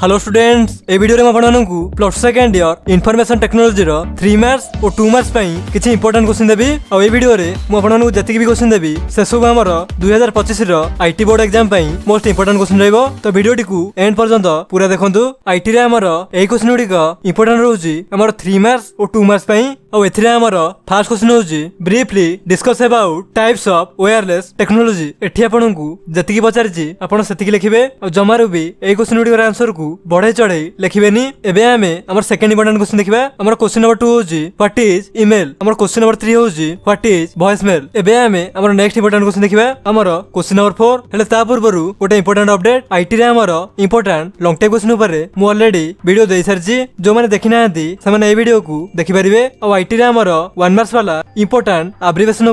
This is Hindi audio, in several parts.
हेलो स्टूडेंट्स ए वीडियो रे म आपन को plus second year information technology रो 3 मार्क्स और 2 मार्क्स पई किछ इंपोर्टेंट क्वेश्चन देबी और ए वीडियो रे म आपन को जति भी क्वेश्चन देबी से सब हमर 2025 रो आईटी बोर्ड एग्जाम पई मोस्ट इंपोर्टेंट क्वेश्चन रहबो तो वीडियो टिकु एंड पर्यंत पूरा देखंतु आईटी रे हमर ए क्वेश्चन उडी को इंपोर्टेंट रहउजी हमर 3 मार्क्स और 2 मार्क्स पई और एथिरे हमर first question होउजी briefly discuss about types of wireless technology एठी आपन को जति की पचारिजी आपन सेति की लिखिबे और जमारु भी ए क्वेश्चन उडी को आंसर को बढ़े चढ़े लिखे एवं आम सेकेंड इंपोर्टाट क्वेश्चन देखा क्वेश्चन नंबर टू हूँ what is email question number three हूँ ह्वाट इज़ भएस मेल एवं नेक्स्ट इंपोर्टाट क्वेश्चन देखा क्वेश्चन नंबर फोर है पूर्व गोटे इंपोर्टाट अपडेट आई टी आम इंपोर्टाट लंग टाइम क्वेश्चन मुझे अलरेडी भिड दे सारी जो मैंने देखी ना से भिड को देखिपारे आई टी आम वन मार्क्स वाला इंपोर्टाट आब्रिवेसन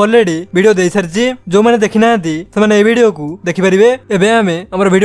अलरेडी भिड दे सारी जो मैंने देखी ना से भिड को देखिपारे एवं आम भिड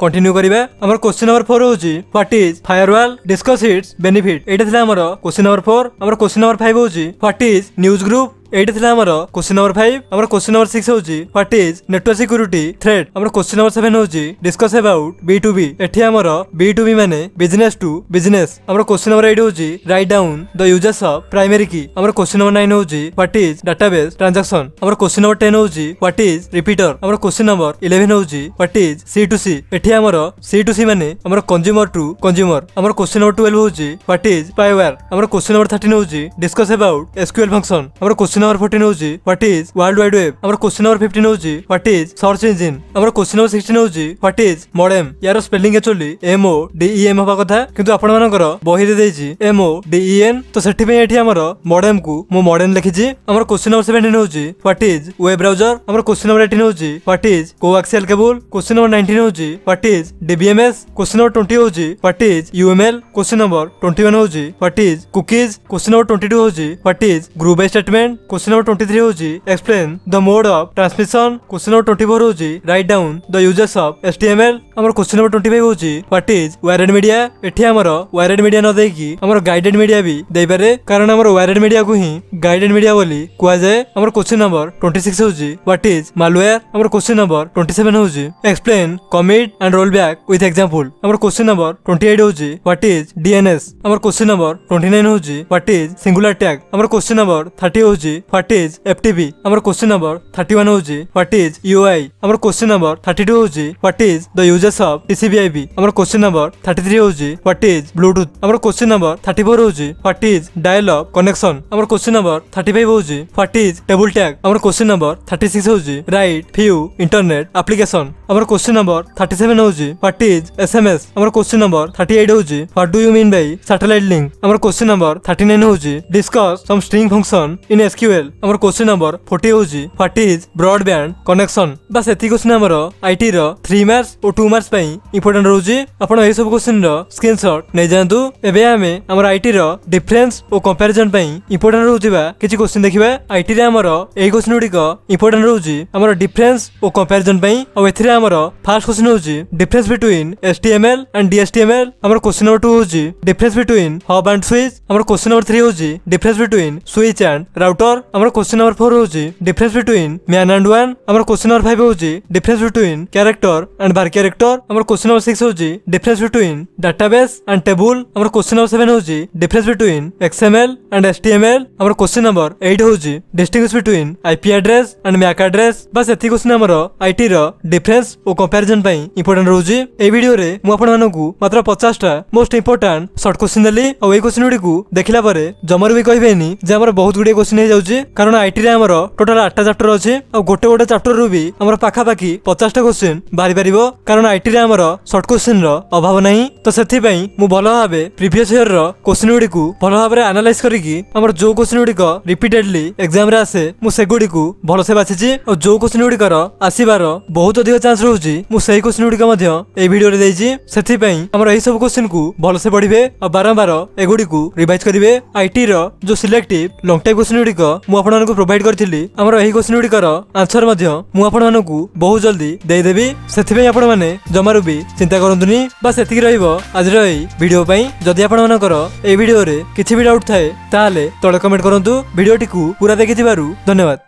कंटिन्यू करवा ଆମର କ୍ୱେଶ୍ଚିନ୍ ନମ୍ବର ଫୋର୍ ହେଉଛି what is firewall discuss its benefit ଏଇଟା ଥିଲା ଆମର କ୍ୱେଶ୍ଚିନ୍ ନମ୍ବର ଫୋର୍ ଆମର କ୍ୱେଶ୍ଚିନ୍ ନମ୍ବର ଫାଇଭ୍ ହେଉଛି ହ୍ୱାଟ ଇଜ୍ ନ୍ୟୁଜ୍ ଗ୍ରୁପ୍ এইটা ଥିଲା ଆମର କ୍ୱେଶ୍ଚିନ୍ ନମ୍ବର ଫାଇଭ୍ ଆମର କ୍ୱେଶ୍ଚିନ୍ ନମ୍ବର ସିକ୍ସ ହେଉଛି what is network security threat ଆମର କ୍ୱେଶ୍ଚିନ୍ ନମ୍ବର ସେଭେନ୍ ହେଉଛି discuss about B to B ଏଠି ଆମର ବି ଟୁ ବି ମାନେ ବିଜନେସ୍ ଟୁ ବିଜନେସ୍ ଆମର କ୍ୱେଶ୍ଚିନ୍ ନମ୍ବର ଏଇଟ୍ ହେଉଛି write down the users of primary key ଆମର କ୍ୱେଶ୍ଚିନ୍ ନମ୍ବର ନାଇନ୍ ହେଉଛି ହ୍ୱାଟ ଇଜ୍ ଡାଟାବେସ୍ ଟ୍ରାଞ୍ଜାକ୍ସନ୍ ଆମର କ୍ୱେଶ୍ଚିନ୍ ନମ୍ବର ଟେନ୍ ହେଉଛି ହ୍ୱାଟ ଇଜ୍ ରିପିଟର ଆମର କ୍ୱେଶ୍ଚିନ୍ ନମ୍ବର ଇଲେଭେନ୍ ହେଉଛି what is C to C ଏଠି ଆମର ସି ଟୁ ସି ମାନେ ଆମର କଞ୍ଜ୍ୟୁମର ଟୁ କଞ୍ଜ୍ୟୁମର ଆମର କ୍ୱେଶ୍ଚିନ୍ ନମ୍ବର ଟୁଏଲ୍ଭ ହେଉଛି ହ୍ୱାଟ ଇଜ୍ ସ୍ପାଇୱେୟାର ଆମର କ୍ୱେଶ୍ଚିନ୍ ନମ୍ବର ଥାର୍ଟିନ୍ ହେଉଛି ଡିସ୍କସ୍ ଆବାଉଟ୍ ଏସ୍କ୍ୟୁଏଲ୍ ଫଙ୍କସନ୍ ଆମର କ୍ୱେଶ୍ଚିନ୍ नंबर फोर्टीन हूँ what is world wide web आम क्वेश्चन नंबर फिफ्टन हूँ व्हाट इज़ सर्च इंजिन आम क्वेश्चन नंबर सिक्सटन हूँ व्हाट इज़ मडेम यार spelling actually M O D E M हवा कथा किंतु आपण मानकर बही देइछि M O D E N तो सेठिपे एठी हमर मडेम को मो मडेम लिखिछि हमर क्वेश्चन नंबर 17 हूँ व्हाट इज़ वेब ब्राउज़र हमर क्वेश्चन नंबर 18 हूँ what is coaxial cable question number 19 हूँ what is DBMS question number 20 हूँ what is UML question number 21 हूँ what is cookies question number 22 हूँ what is group by statement question number twenty three हूँ explain the mode of transmission question number twenty four हूँ write down the users of S question number twenty five हूँ व्हाट इज़ वायरेड मीडिया एटर वायरेड मीडिया न देखिए गाइडेड मीडिया भी दे पारे कारण वायरेड मीडिया को ही गाइडेड मीडिया कहुए क्वेश्चन नंबर ट्वेंटी सिक्स हूँ व्हाट इज़ मालवेयर आम क्वेश्चन नंबर ट्वेंटी सेवेन हूँ explain commit and roll back with example question number twenty eight हूँ what is DNS question number twenty nine हूँ व्हाट इज़ सिंगुलर टैग आमर क्वेश्चन नंबर थर्टी हूँ what is F T question number thirty one हूँ what is U I question number thirty two हूँ what is the use users of TCP IP हमर क्वेश्चन नंबर 33 होजी व्हाट इज़ ब्लूटूथ हमर question number 34 होजी what is dial up connection हमर क्वेश्चन नंबर 35 होजी व्हाट इज़ टेबल टैग हमर क्वेश्चन नंबर 36 होजी राइट फ्यू इंटरनेट एप्लीकेशन हमर क्वेश्चन नंबर 37 होजी व्हाट इज़ एसएमएस हमर question number 38 होजी what do you mean by satellite link हमर question number 39 होजी discuss some string function in SQL हमर क्वेश्चन नंबर 40 होजी व्हाट इज़ ब्रॉडबैंड कनेक्शन बस एति क्वेश्चन हमर आईटी रो 3 मार्क्स और 2 মার্কস পাই ইম্পর্টান্ট রহুছি আপন এই সব কোশ্চিন র স্ক্রিনশট নেই যাআন্তু এবে আমি আমার আইটি র ডিফরেন্স ও কম্পারিজন পাই ইম্পর্টান্ট রহুতিবা কিছু কোশ্চিন দেখিবা আইটি রে আমার এই কোশ্চিন গুড়িক ইম্পর্টান্ট রহুছি আমার ডিফরেন্স ও কম্পারিজন পাই ଆଉ ଏଥିରେ ଆମର ଫାର୍ଷ୍ଟ କ୍ୱେଶ୍ଚିନ୍ ହେଉଛି difference between S T M L and DSTML ଆମର କ୍ୱେଶ୍ଚିନ୍ ନମ୍ବର ଟୁ ହେଉଛି difference between hub and switch ଆମର କ୍ୱେଶ୍ଚିନ୍ ନମ୍ବର ଥ୍ରୀ ହେଉଛି difference between switch and router ଆମର କ୍ୱେଶ୍ଚିନ୍ ନମ୍ବର ଫୋର୍ ହେଉଛି ଡିଫରେନ୍ସ ବିଟୱିନ୍ ମ୍ୟାନ୍ ଆଣ୍ଡ ୱାନ୍ ଆମର କ୍ୱେଶ୍ଚିନ୍ ନମ୍ବର ଫାଇଭ୍ ହେଉଛି difference between character and var character chapter আমার কোশ্চেন নম্বর সিক্স হচ্ছে difference between database and table আমার কোশ্চেন নম্বর সেভেন হচ্ছে difference between XML and STML আমার কোশ্চেন নম্বর এইট হচ্ছে distinguish between IP address and MAC address বাস এত কোশ্চেন আমার আইটি র ডিফরেন্স ও কম্পারিজন পাই ইম্পর্টাট রয়েছে এই ভিডিওরে মু ଆପଣମାନଙ୍କୁ ମାତ୍ର ପଚାଶଟା ମୋଷ୍ଟ ଇମ୍ପୋର୍ଟାଣ୍ଟ ସର୍ଟ କୋଶ୍ଚିନ୍ ଦେଲି ଆଉ ଏଇ କୋଶ୍ଚିନ୍ ଗୁଡ଼ିକୁ ଦେଖିଲା ପରେ ଜମାରୁ ବି କହିବେନି ଯେ ଆମର ବହୁତ ଗୁଡ଼ିଏ କୋଶ୍ଚିନ୍ ହେଇଯାଉଛି କାରଣ ଆଇଟିରେ ଆମର ଟୋଟାଲ ଆଠଟା ଚାପ୍ଟର ଅଛି ଆଉ ଗୋଟେ ଗୋଟେ ଚାପ୍ଟରରୁ ବି ଆମର ପାଖାପାଖି ପଚାଶଟା କୋଶ୍ଚିନ୍ ବାହାରିପାରିବ କାରଣ ଆଇଟିରେ ଆମର ସର୍ଟ କ୍ୱେଶ୍ଚିନ୍ ର ଅଭାବ ନାହିଁ। ତ ସେଥିପାଇଁ ମୁଁ ଭଲ ଭାବେ ପ୍ରିଭିୟସ୍ ଇୟର ର କ୍ୱେଶ୍ଚିନ୍ ଗୁଡ଼ିକୁ ଭଲ ଭାବରେ ଆନାଲାଇଜ କରିକି ଆମର ଯୋଉ କ୍ୱେଶ୍ଚିନ୍ ଗୁଡ଼ିକ ରିପିଟେଡଲି ଏକ୍ସାମ ରେ ଆସେ ମୁଁ ସେଗୁଡ଼ିକୁ ଭଲସେ ବାଛିଛି ଆଉ ଯୋଉ କ୍ୱେଶ୍ଚିନ୍ ଗୁଡ଼ିକର ଆସିବାର ବହୁତ ଅଧିକ ଚାନ୍ସ ରହୁଛି ମୁଁ ସେଇ କ୍ୱେଶ୍ଚିନ୍ ଗୁଡ଼ିକ ମଧ୍ୟ ଏଇ ଭିଡ଼ିଓରେ ଦେଇଛି। ସେଥିପାଇଁ ଆମର ଏହି ସବୁ କ୍ୱେଶ୍ଚିନ୍ କୁ ଭଲସେ ପଢିବେ ଆଉ ବାରମ୍ବାର ଏଗୁଡ଼ିକୁ ରିଭାଇଜ କରିବେ। ଆଇଟି ର ଯୋଉ ସିଲେକ୍ଟିଭ ଲଙ୍ଗ ଟାଇପ୍ କ୍ୱେଶ୍ଚିନ୍ ଗୁଡ଼ିକ ମୁଁ ଆପଣମାନଙ୍କୁ ପ୍ରୋଭାଇଡ କରିଥିଲି ଆମର ଏହି କ୍ୱେଶ୍ଚିନ୍ ଗୁଡ଼ିକର ଆନ୍ସର ମଧ୍ୟ ମୁଁ ଆପଣମାନଙ୍କୁ ବହୁତ ଜଲ୍ଦି ଦେଇଦେବି। ସେଥିପାଇଁ ଆପଣମାନେ ଜମାରୁ ବି ଚିନ୍ତା କରନ୍ତୁନି ବା ସେତିକି ରହିବ ଆଜିର ଏହି ଭିଡ଼ିଓ ପାଇଁ। ଯଦି ଆପଣମାନଙ୍କର ଏହି ଭିଡ଼ିଓରେ କିଛି ବି ଡାଉଟ୍ ଥାଏ ତାହେଲେ ତଳେ କମେଣ୍ଟ କରନ୍ତୁ। ଭିଡ଼ିଓଟିକୁ ପୁରା ଦେଖିଥିବାରୁ ଧନ୍ୟବାଦ।